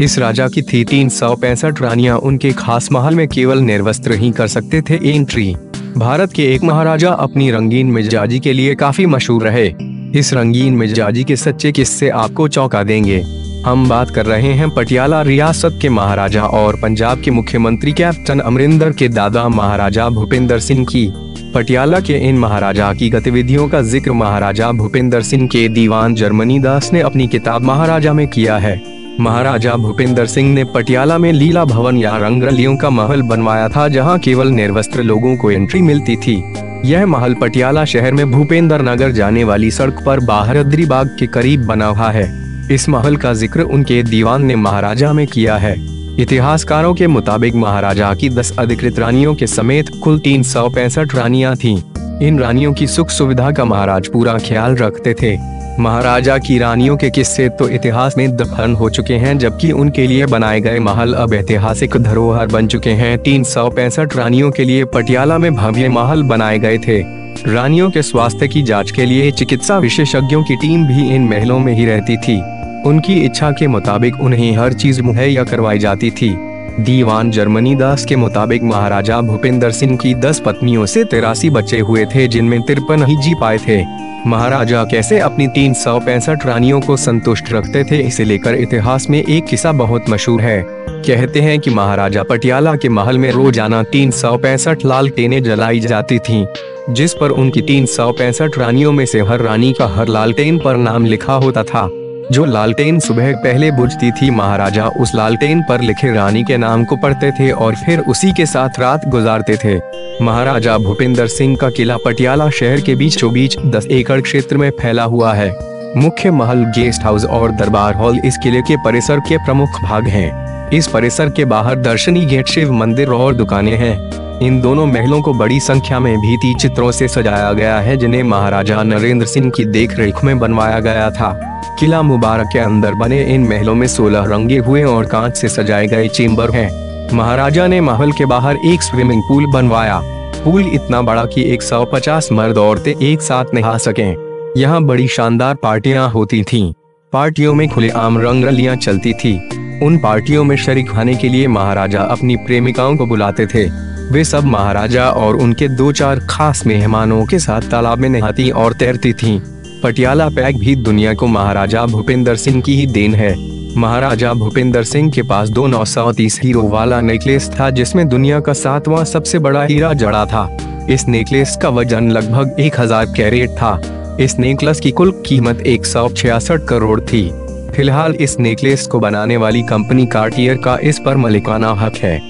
इस राजा की थी तीन सौ पैंसठ रानियाँ। उनके खास महल में केवल निर्वस्त्र ही कर सकते थे एंट्री भारत के एक महाराजा अपनी रंगीन मिजाजी के लिए काफ़ी मशहूर रहे। इस रंगीन मिजाजी के सच्चे किस्से आपको चौंका देंगे। हम बात कर रहे हैं पटियाला रियासत के महाराजा और पंजाब के मुख्यमंत्री कैप्टन अमरिंदर के दादा महाराजा भूपेंद्र सिंह की। पटियाला के इन महाराजा की गतिविधियों का ज़िक्र महाराजा भूपेंद्र सिंह के दीवान जर्मनी दास ने अपनी किताब महाराजा में किया है। महाराजा भूपेंद्र सिंह ने पटियाला में लीला भवन या रंगरलियों का महल बनवाया था, जहाँ केवल निर्वस्त्र लोगों को एंट्री मिलती थी। यह महल पटियाला शहर में भूपेंद्र नगर जाने वाली सड़क पर बाहरद्री बाग के करीब बना हुआ है। इस महल का ज़िक्र उनके दीवान ने महाराजा में किया है। इतिहासकारों के मुताबिक महाराजा की दस अधिकृत रानियों के समेत कुल तीन सौ पैंसठ रानियाँ थीं। इन रानियों की सुख सुविधा का महाराज पूरा ख्याल रखते थे। महाराजा की रानियों के किस्से तो इतिहास में दफन हो चुके हैं, जबकि उनके लिए बनाए गए महल अब ऐतिहासिक धरोहर बन चुके हैं। तीन सौ पैंसठ रानियों के लिए पटियाला में भव्य महल बनाए गए थे। रानियों के स्वास्थ्य की जाँच के लिए चिकित्सा विशेषज्ञों की टीम भी इन महलों में ही रहती थी। उनकी इच्छा के मुताबिक उन्हें हर चीज़ मुहैया करवाई जाती थी। दीवान जर्मनी दास के मुताबिक महाराजा भूपेंद्र सिंह की दस पत्नियों से तिरासी बच्चे हुए थे जिनमें तिरपन ही जी पाए थे। महाराजा कैसे अपनी तीन सौ पैंसठ रानियों को संतुष्ट रखते थे इसे लेकर इतिहास में एक किस्सा बहुत मशहूर है। कहते हैं कि महाराजा पटियाला के महल में रोज़ाना तीन सौ पैंसठ लाल टेने जलाई जाती थीं, जिस पर उनकी तीन सौ पैंसठ रानियों में से हर रानी का हर लालटेन पर नाम लिखा होता था। जो लालटेन सुबह पहले बुझती थी, महाराजा उस लालटेन पर लिखे रानी के नाम को पढ़ते थे और फिर उसी के साथ रात गुजारते थे। महाराजा भूपिंदर सिंह का किला पटियाला शहर के बीचों बीच दस एकड़ क्षेत्र में फैला हुआ है। मुख्य महल, गेस्ट हाउस और दरबार हॉल इस किले के परिसर के प्रमुख भाग हैं। इस परिसर के बाहर दर्शनी गेट शिव मंदिर और दुकानें हैं। इन दोनों महलों को बड़ी संख्या में भीति चित्रों से सजाया गया है, जिन्हें महाराजा नरेंद्र सिंह की देखरेख में बनवाया गया था किला मुबारक के अंदर बने इन महलों में सोलह रंगे हुए और कांच से सजाए गए चेम्बर हैं। महाराजा ने महल के बाहर एक स्विमिंग पूल बनवाया पूल इतना बड़ा कि 150 मर्द औरतें एक साथ नहा सकें। यहाँ बड़ी शानदार पार्टियाँ होती थीं। पार्टियों में खुले आम रंग रलियाँ चलती थी उन पार्टियों में शरीक होने के लिए महाराजा अपनी प्रेमिकाओं को बुलाते थे वे सब महाराजा और उनके दो चार खास मेहमानों के साथ तालाब में नहाती और तैरती थीं। पटियाला पैक भी दुनिया को महाराजा भूपेंद्र सिंह की ही देन है। महाराजा भूपेंद्र सिंह के पास दो नौ सौ तीस हीरो वाला नेकलेस था, जिसमें दुनिया का सातवां सबसे बड़ा हीरा जड़ा था। इस नेकलेस का वज़न लगभग एक हज़ार कैरेट था। इस नेकलेस की कुल कीमत एक सौ छियासठ करोड़ थी। फ़िलहाल इस नेकलेस को बनाने वाली कंपनी कार्टियर का इस पर मलिकाना हक है।